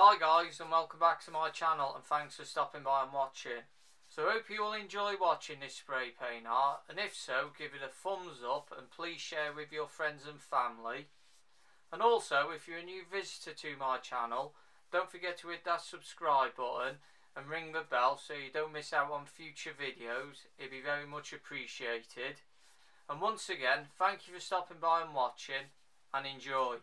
Hi guys and welcome back to my channel and thanks for stopping by and watching. So I hope you all enjoy watching this spray paint art and if so give it a thumbs up and please share with your friends and family. And also if you're a new visitor to my channel don't forget to hit that subscribe button and ring the bell so you don't miss out on future videos. It'd be very much appreciated. And once again thank you for stopping by and watching and enjoy.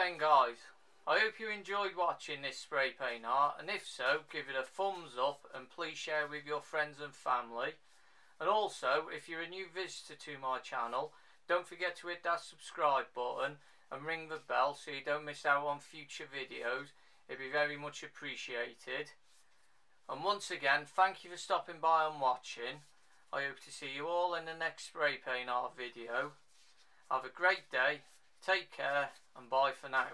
Then guys, I hope you enjoyed watching this spray paint art and if so give it a thumbs up and please share with your friends and family. And also if you're a new visitor to my channel don't forget to hit that subscribe button and ring the bell so you don't miss out on future videos. It'd be very much appreciated. And once again, thank you for stopping by and watching. I hope to see you all in the next spray paint art video. Have a great day, take care and bye for now.